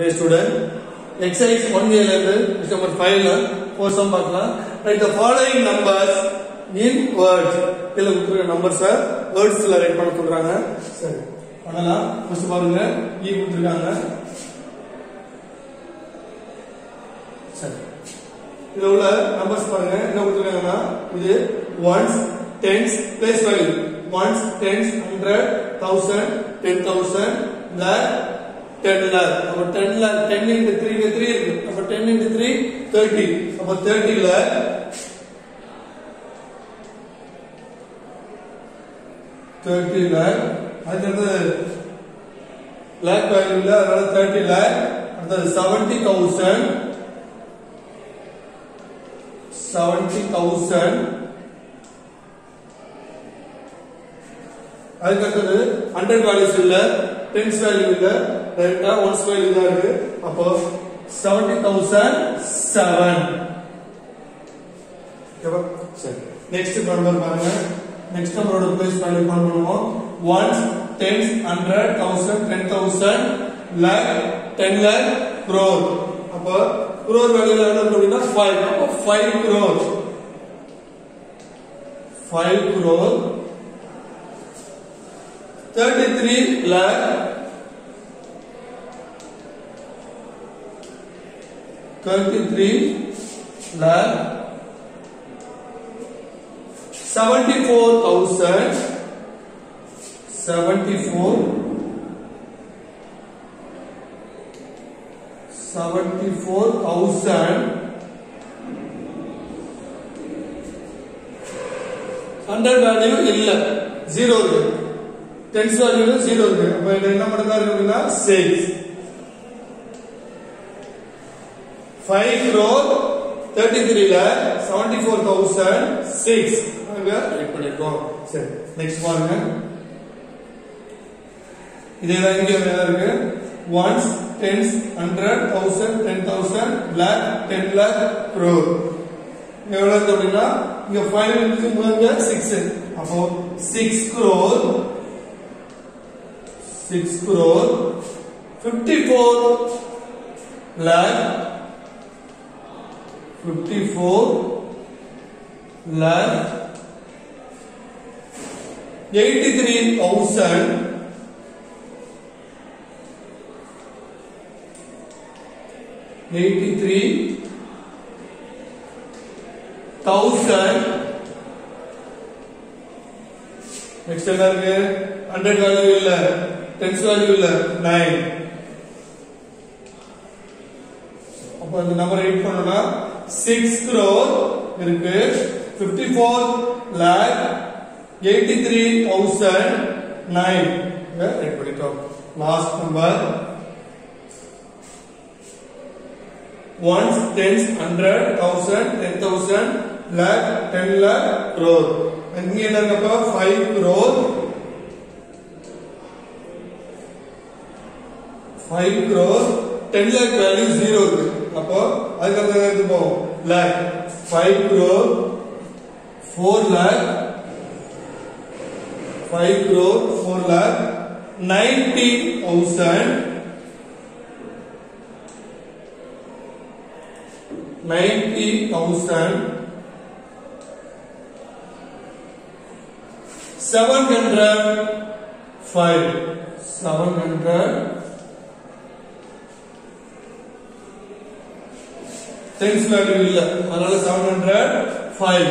A student exercise one ஏல இருந்து number ஃபைவ்ல ஃபோர் சம் பார்க்கலாம். Write the following numbers in words இதுல கொடுத்துருக்க நம்பர்ஸை வேர்ட்ஸ்ல ரைட் பண்ண சொல்றாங்க. சரி பண்ணலாம். ஃபர்ஸ்ட் பாருங்க. இ கொடுத்துருக்காங்க. சரி. இதுல உள்ள நம்பர்ஸ் பாருங்க. என்ன கொடுத்துருக்காங்கன்னா இது ones tens place value ones tens hundred thousand ten thousand lakh 10 lakh அப்ப 10 lakh 10 into 3 இங்க 3 இருக்கு. அப்ப 10 into 3 30 அப்ப 30 lakh தேர்ட்டி லேக் அடுத்தது லேக் வேல்யூ இல்லை அதனால தேர்ட்டி லேக் அடுத்தது செவன்டி தௌசண்ட் செவன்டி தௌசண்ட் அதுக்கு ஹண்ட்ரட் வேல்யூஸ் இல்லை டென்ஸ் வேல்யூ இல்லை ரைட்டா ஒன்ஸ் வேல்யூ தான் இருக்கு அப்போ செவன்டி தௌசண்ட் செவன் ஓகேவா சரி நெக்ஸ்ட் நம்பர் பாருங்க நெக்ஸ்ட் நம்பரோட பிளேஸ் வேல்யூ கால் பண்ணுவோம் ones tens hundred thousand ten thousand lakh ten lakh crore அப்போ க்ரோர் வேல்யூ எவ்வளவு இருக்கு அப்படின்னா ஃபைவ் அப்போ five crore five crore thirty three lakh thirty three lakh seventy four thousand seventy four seventy four thousand hundred value இல்ல zero இருக்கு tense value zero இருக்கு அப்ப இது என்ன மட்டும் தான் இருக்கு அப்படின்னா சிக்ஸ் ஃபைவ் க்ரோர் தேர்ட்டி த்ரீல செவன்டி ஃபோர் தௌசண்ட் சிக்ஸ் அங்க ரைட் பண்ணிருக்கோம் சரி நெக்ஸ்ட் பாருங்க இதேதான் இங்க என்ன இருக்கு ones tens hundred thousand ten thousand lakh ten lakh crore எவ்வளவு இருக்கு அப்படின்னா இங்க ஃபைவ் இருக்கு இங்க சிக்ஸ் அப்போ six crore six crore fifty four lakh 54 lakh 83,000 83 thousand. Next என்ன இருக்கு? 100 வேல்யூ இல்ல. 10 வேல்யூ இல்ல. 9 அப்ப இந்த நம்பர் எயிட் பண்ணோம்னா சிக்ஸ் crore இருக்கு fifty four lakh eighty three thousand nine write பண்ணிட்டோம் last number ones tens hundred thousand ten thousand lakh ten lakh crore இங்க என்ன இருக்கப்ப five crore five crore ten lakh value zero இருக்கு அப்போ அதுக்கு எடுத்துப்போம் lakh five crore four lakh five crore four lakh ninety thousand ninety thousand seven hundred five seven hundred tens value இல்ல அதனால seven hundred five